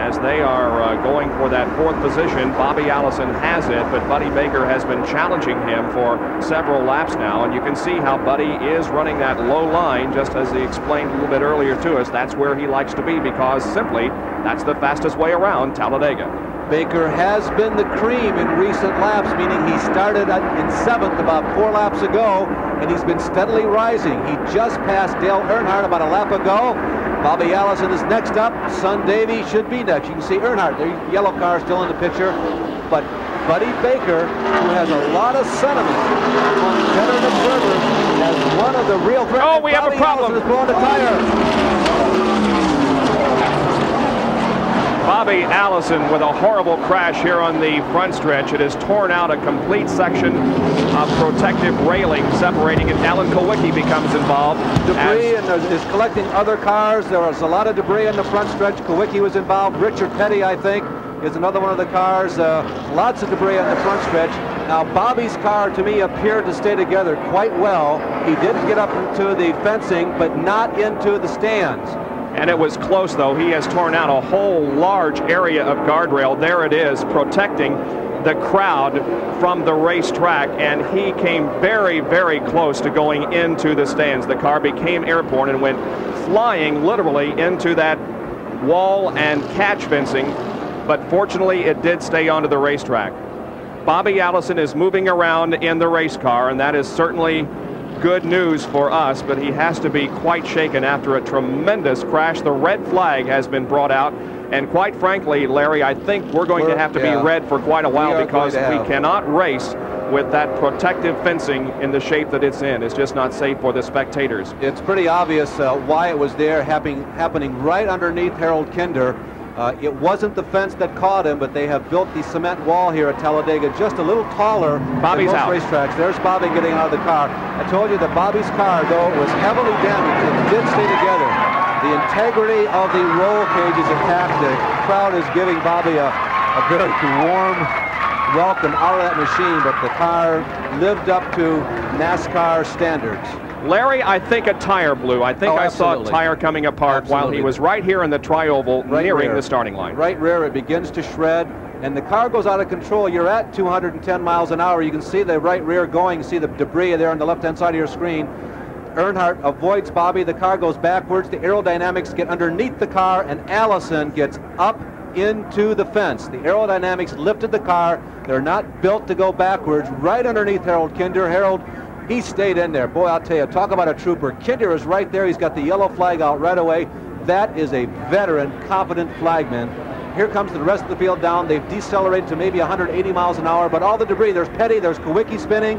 as they are uh, going for that fourth position. Bobby Allison has it, but Buddy Baker has been challenging him for several laps now, and you can see how Buddy is running that low line, just as he explained a little bit earlier to us. That's where he likes to be because simply that's the fastest way around Talladega. Baker has been the cream in recent laps, meaning he started in seventh about four laps ago, and he's been steadily rising. He just passed Dale Earnhardt about a lap ago. Bobby Allison is next up. Son Davey should be next. You can see Earnhardt, the yellow car still in the picture. But Buddy Baker, who has a lot of sentiment among veteran observers, as one of the real threats. Oh, we Bobby have a problem. Allison is blowing a tire. Bobby Allison with a horrible crash here on the front stretch. It has torn out a complete section of protective railing separating it. Alan Kulwicki becomes involved. Debris and is collecting other cars. There is a lot of debris in the front stretch. Kulwicki was involved. Richard Petty, I think, is another one of the cars. Uh, lots of debris on the front stretch. Now, Bobby's car, to me, appeared to stay together quite well. He didn't get up into the fencing, but not into the stands and it was close though. He has torn out a whole large area of guardrail. There it is, protecting the crowd from the racetrack, and he came very, very close to going into the stands. The car became airborne and went flying literally into that wall and catch fencing, but fortunately it did stay onto the racetrack. Bobby Allison is moving around in the race car, and that is certainly good news for us, but he has to be quite shaken after a tremendous crash. The red flag has been brought out. And quite frankly, Larry, I think we're going we're, to have to yeah. be red for quite a while we because we cannot race with that protective fencing in the shape that it's in. It's just not safe for the spectators. It's pretty obvious uh, why it was there happening, happening right underneath Harold Kinder. Uh, it wasn't the fence that caught him, but they have built the cement wall here at Talladega just a little taller Bobby's than most out. racetracks. There's Bobby getting out of the car. I told you that Bobby's car, though, was heavily damaged. It did stay together. The integrity of the roll cage is intact. The crowd is giving Bobby a, a very warm welcome out of that machine, but the car lived up to NASCAR standards. Larry, I think a tire blew. I think oh, I saw a tire coming apart absolutely. while he was right here in the trioval right nearing rear. the starting line. Right rear, it begins to shred, and the car goes out of control. You're at 210 miles an hour. You can see the right rear going. See the debris there on the left-hand side of your screen. Earnhardt avoids Bobby. The car goes backwards. The aerodynamics get underneath the car, and Allison gets up into the fence. The aerodynamics lifted the car. They're not built to go backwards. Right underneath Harold Kinder. Harold he stayed in there. Boy, I'll tell you, talk about a trooper. Kinder is right there. He's got the yellow flag out right away. That is a veteran, competent flagman. Here comes the rest of the field down. They've decelerated to maybe 180 miles an hour, but all the debris, there's Petty, there's Kulwicki spinning.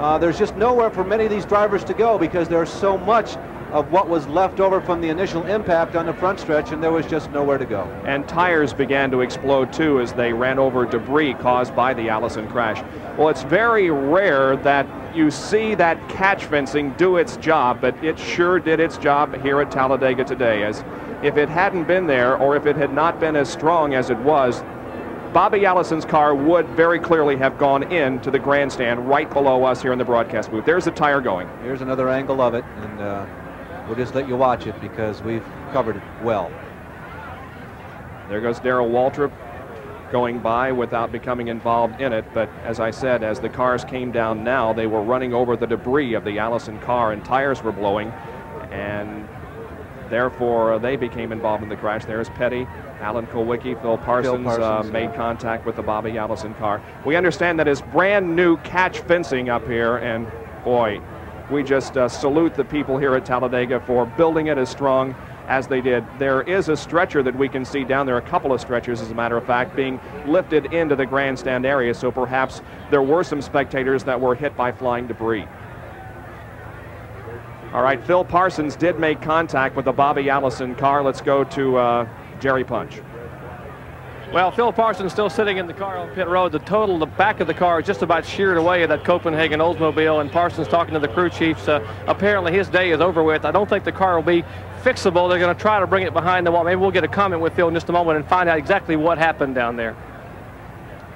Uh, there's just nowhere for many of these drivers to go because there's so much of what was left over from the initial impact on the front stretch, and there was just nowhere to go. And tires began to explode too as they ran over debris caused by the Allison crash. Well, it's very rare that you see that catch fencing do its job, but it sure did its job here at Talladega today. As if it hadn't been there, or if it had not been as strong as it was, Bobby Allison's car would very clearly have gone into the grandstand right below us here in the broadcast booth. There's a tire going. Here's another angle of it, and uh, We'll just let you watch it because we've covered it well. There goes Darrell Waltrip going by without becoming involved in it. But as I said, as the cars came down now, they were running over the debris of the Allison car and tires were blowing. And therefore, they became involved in the crash. There's Petty, Alan Kulwicki, Phil Parsons, Phil Parsons uh, made contact with the Bobby Allison car. We understand that is brand new catch fencing up here, and boy, we just uh, salute the people here at Talladega for building it as strong as they did. There is a stretcher that we can see down there, a couple of stretchers, as a matter of fact, being lifted into the grandstand area, so perhaps there were some spectators that were hit by flying debris. All right, Phil Parsons did make contact with the Bobby Allison car. Let's go to uh, Jerry Punch. Well, Phil Parsons still sitting in the car on pit road. The total, the back of the car is just about sheared away of that Copenhagen Oldsmobile. And Parsons talking to the crew chiefs. Uh, apparently his day is over with. I don't think the car will be fixable. They're going to try to bring it behind the wall. Maybe we'll get a comment with Phil in just a moment and find out exactly what happened down there.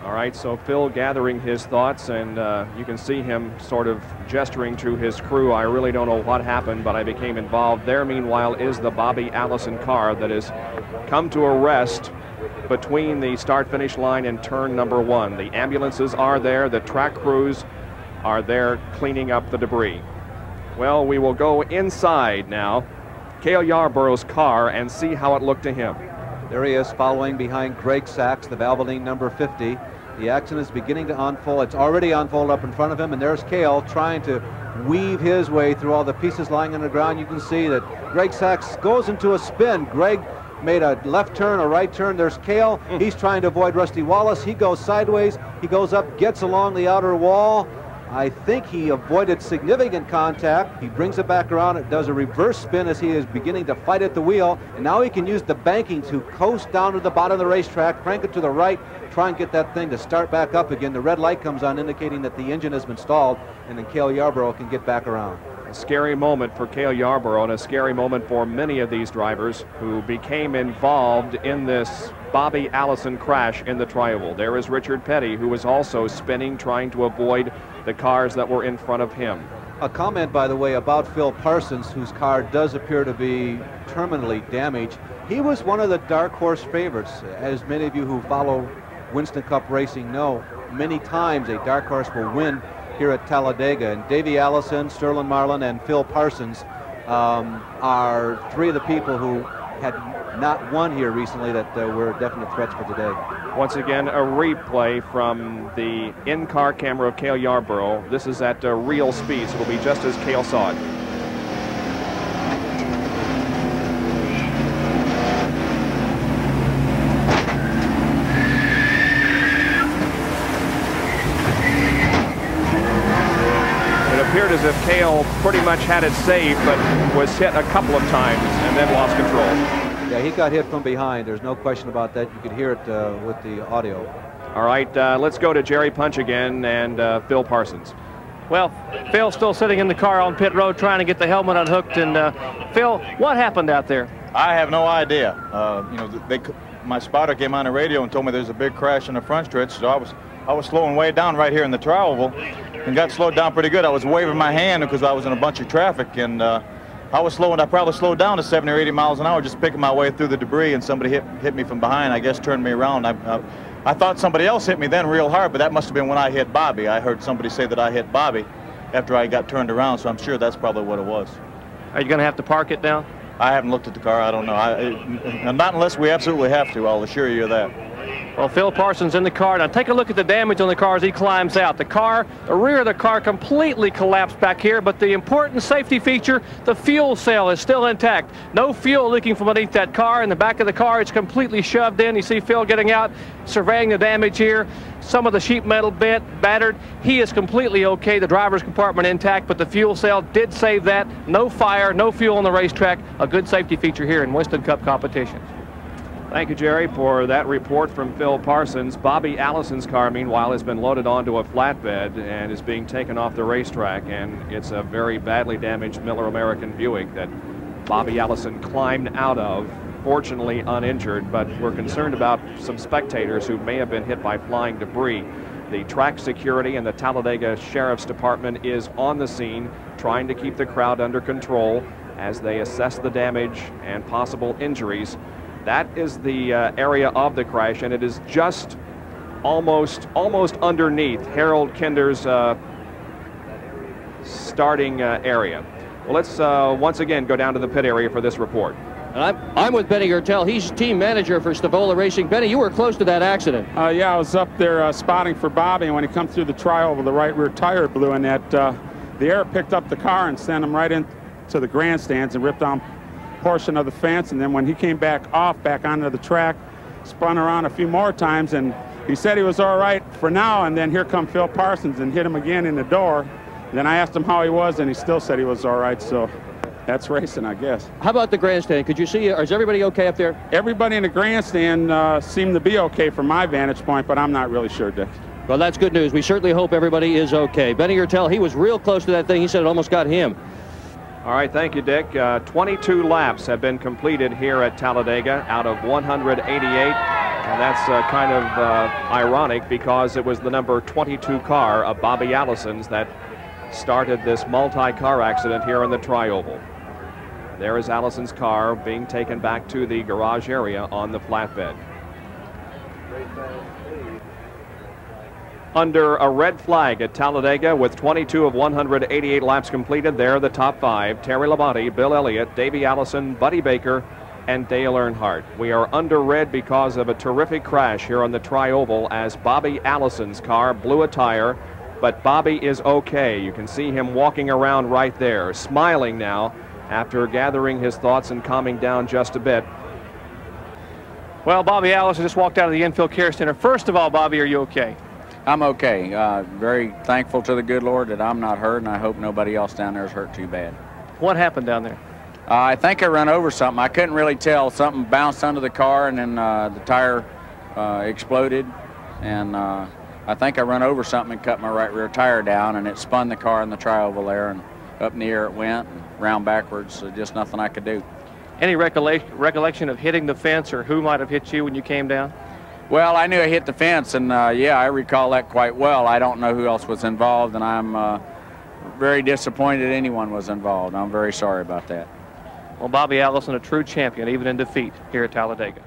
All right, so Phil gathering his thoughts, and uh, you can see him sort of gesturing to his crew. I really don't know what happened, but I became involved. There, meanwhile, is the Bobby Allison car that has come to a rest between the start finish line and turn number one. The ambulances are there, the track crews are there cleaning up the debris. Well, we will go inside now, Cale Yarborough's car, and see how it looked to him. There he is following behind Greg Sacks, the Valvoline number 50. The action is beginning to unfold. It's already unfolded up in front of him, and there's Cale trying to weave his way through all the pieces lying on the ground. You can see that Greg Sacks goes into a spin. Greg made a left turn, a right turn. There's Cale. Hmm. He's trying to avoid Rusty Wallace. He goes sideways. He goes up, gets along the outer wall. I think he avoided significant contact. He brings it back around. It does a reverse spin as he is beginning to fight at the wheel. And now he can use the banking to coast down to the bottom of the racetrack, crank it to the right, try and get that thing to start back up again. The red light comes on indicating that the engine has been stalled, and then Cale Yarborough can get back around. Scary moment for Cale Yarborough and a scary moment for many of these drivers who became involved in this Bobby Allison crash in the tri-oval. There is Richard Petty, who was also spinning, trying to avoid the cars that were in front of him. A comment, by the way, about Phil Parsons, whose car does appear to be terminally damaged. He was one of the dark horse favorites. As many of you who follow Winston Cup racing know, many times a dark horse will win here at Talladega. And Davey Allison, Sterling Marlin, and Phil Parsons um, are three of the people who had not won here recently that uh, were definite threats for today. Once again, a replay from the in-car camera of Cale Yarborough. This is at uh, real speed, so it'll be just as Cale saw it. As if Cale pretty much had it saved, but was hit a couple of times and then lost control. Yeah, he got hit from behind. There's no question about that. You could hear it uh, with the audio. All right, uh, let's go to Jerry Punch again and uh, Phil Parsons. Well, Phil's still sitting in the car on pit road trying to get the helmet unhooked. And uh, Phil, what happened out there? I have no idea. Uh, you know, they, my spotter came on the radio and told me there's a big crash in the front stretch, so I was I was slowing way down right here in the tri-oval and got slowed down pretty good. I was waving my hand because I was in a bunch of traffic and uh, I was slowing. I probably slowed down to 70 or 80 miles an hour just picking my way through the debris and somebody hit, hit me from behind. I guess turned me around. I, I, I thought somebody else hit me then real hard, but that must have been when I hit Bobby. I heard somebody say that I hit Bobby after I got turned around, so I'm sure that's probably what it was. Are you going to have to park it now? I haven't looked at the car. I don't know. I, not unless we absolutely have to. I'll assure you of that. Well, Phil Parsons in the car. Now take a look at the damage on the car as he climbs out. The car, the rear of the car completely collapsed back here, but the important safety feature, the fuel cell is still intact. No fuel leaking from underneath that car. In the back of the car, it's completely shoved in. You see Phil getting out, surveying the damage here. Some of the sheet metal bent, battered. He is completely okay. The driver's compartment intact, but the fuel cell did save that. No fire, no fuel on the racetrack. A good safety feature here in Winston Cup competition. Thank you, Jerry, for that report from Phil Parsons. Bobby Allison's car, meanwhile, has been loaded onto a flatbed and is being taken off the racetrack. And it's a very badly damaged Miller American Buick that Bobby Allison climbed out of, fortunately uninjured, but we're concerned about some spectators who may have been hit by flying debris. The track security and the Talladega Sheriff's Department is on the scene trying to keep the crowd under control as they assess the damage and possible injuries. That is the uh, area of the crash, and it is just almost almost underneath Harold Kinder's uh, starting uh, area. Well, let's uh, once again go down to the pit area for this report. And I'm, I'm with Benny Gertel. He's team manager for Stavola Racing. Benny, you were close to that accident. Uh, yeah, I was up there uh, spotting for Bobby, and when he come through the tri-oval, the right rear tire blew, and that uh, the air picked up the car and sent him right into the grandstands and ripped down portion of the fence, and then when he came back off, back onto the track, spun around a few more times, and he said he was all right for now, and then here come Phil Parsons and hit him again in the door. Then I asked him how he was, and he still said he was all right, so that's racing, I guess. How about the grandstand? Could you see, is everybody okay up there? Everybody in the grandstand uh, seemed to be okay from my vantage point, but I'm not really sure, Dick. Well, that's good news. We certainly hope everybody is okay. Benny Gertel, he was real close to that thing. He said it almost got him. All right, thank you, Dick. Uh, 22 laps have been completed here at Talladega out of 188. And that's uh, kind of uh, ironic because it was the number 22 car of Bobby Allison's that started this multi-car accident here in the Tri-Oval. There is Allison's car being taken back to the garage area on the flatbed. Under a red flag at Talladega with 22 of 188 laps completed, there the top five. Terry Labonte, Bill Elliott, Davey Allison, Buddy Baker, and Dale Earnhardt. We are under red because of a terrific crash here on the Tri-Oval as Bobby Allison's car blew a tire, but Bobby is okay. You can see him walking around right there, smiling now after gathering his thoughts and calming down just a bit. Well, Bobby Allison just walked out of the infield care center. First of all, Bobby, are you okay? I'm okay. Uh, very thankful to the good Lord that I'm not hurt, and I hope nobody else down there is hurt too bad. What happened down there? Uh, I think I ran over something. I couldn't really tell. Something bounced under the car, and then uh, the tire uh, exploded. And uh, I think I ran over something and cut my right rear tire down, and it spun the car in the tri-oval there, and up in the air it went, and round backwards. So just nothing I could do. Any recollection of hitting the fence or who might have hit you when you came down? Well, I knew I hit the fence, and uh, yeah, I recall that quite well. I don't know who else was involved, and I'm uh, very disappointed anyone was involved. I'm very sorry about that. Well, Bobby Allison, a true champion, even in defeat here at Talladega.